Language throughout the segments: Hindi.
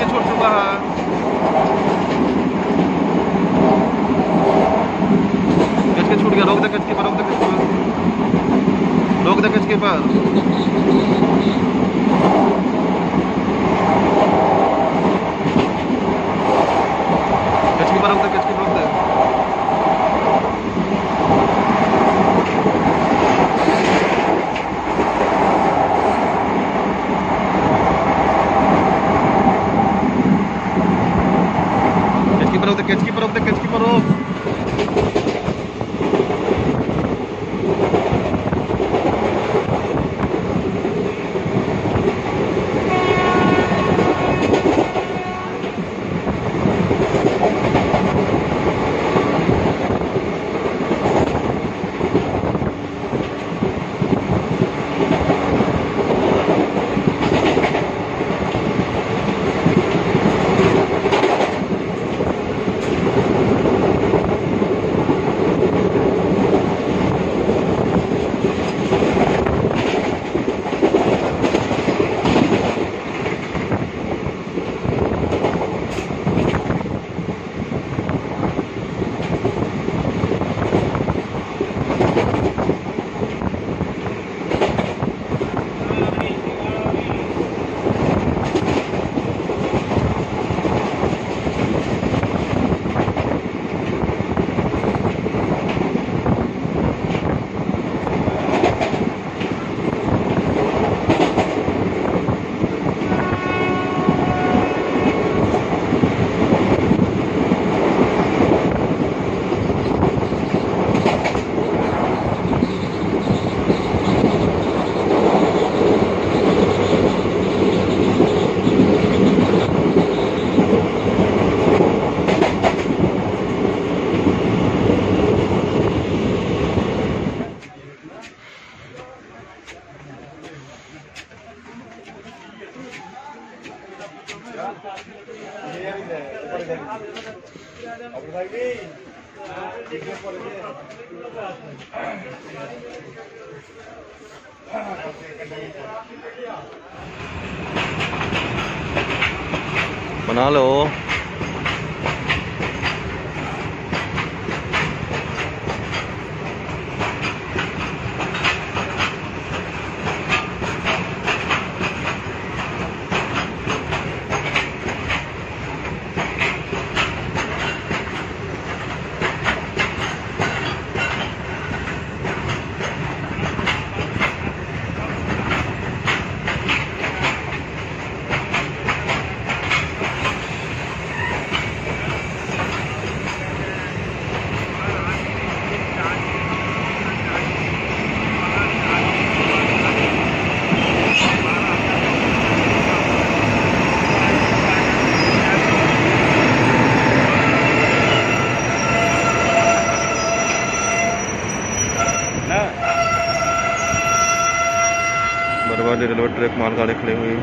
के छोड़ चुका है गज के छूट गया, रोक दे गज के रोक दे गज रोक दे गज के बना लो। ट्रक मालगाड़ी खड़ी हुई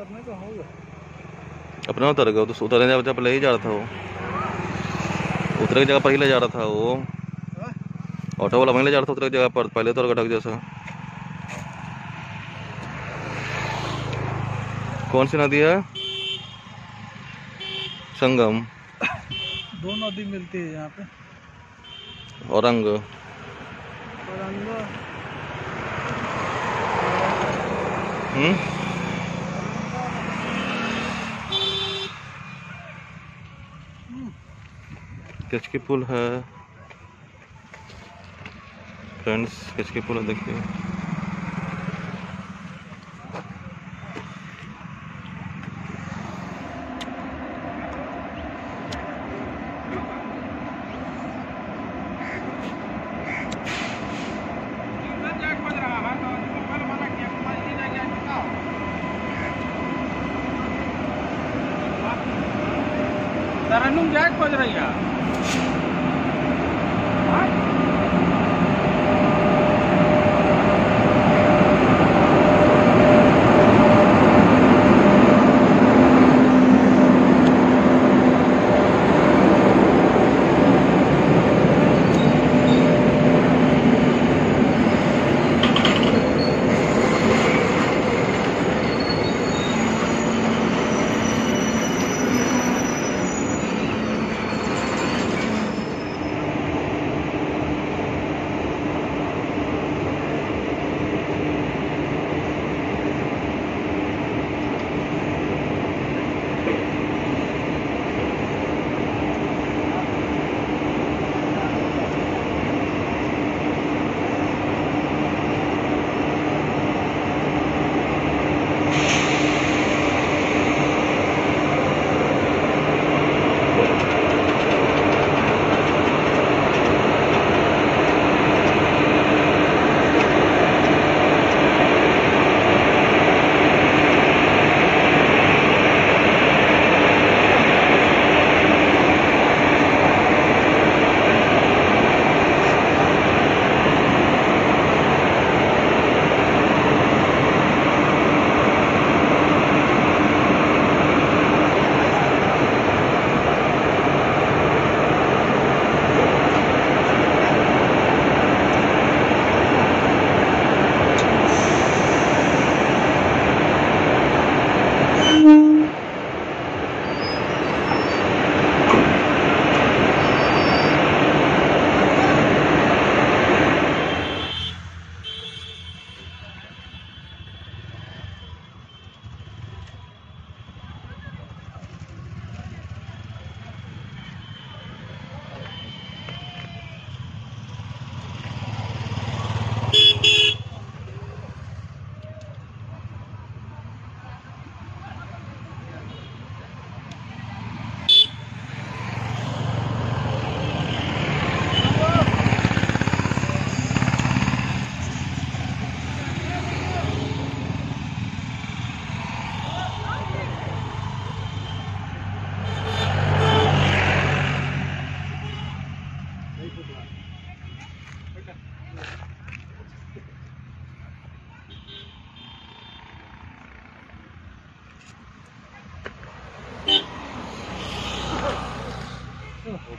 उतरने का होगा तो अपना उतर गया तो उतरने जगह पहले ही जा रहा था वो। उतरे की जगह पर ही ले जा रहा था वो। हाँ? ऑटो वाला वहीं ले जा रहा था उतरे की जगह पर पहले तो अटक जैसा। कौन सी नदी है? संगम। दो नदी मिलती है यहाँ पे। औरंग। औरंग। हम्म? किचकी पुल है। फ्रेंड्स किचकी पुल है देखिए।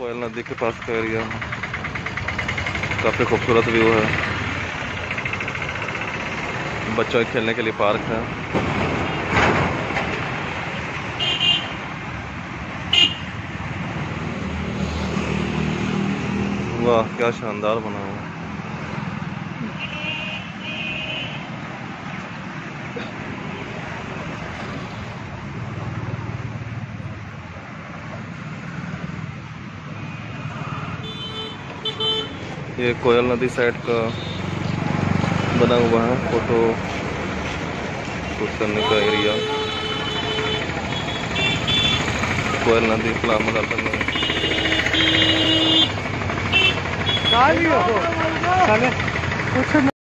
कोयल नदी के पास का एरिया काफ़ी खूबसूरत व्यू है। बच्चों के खेलने के लिए पार्क है। वाह, क्या शानदार बना हुआ है ये कोयल नदी साइड का बना हुआ है फ़ोटो शूट करने का एरिया। कोयल नदी प्लाम में। कुछ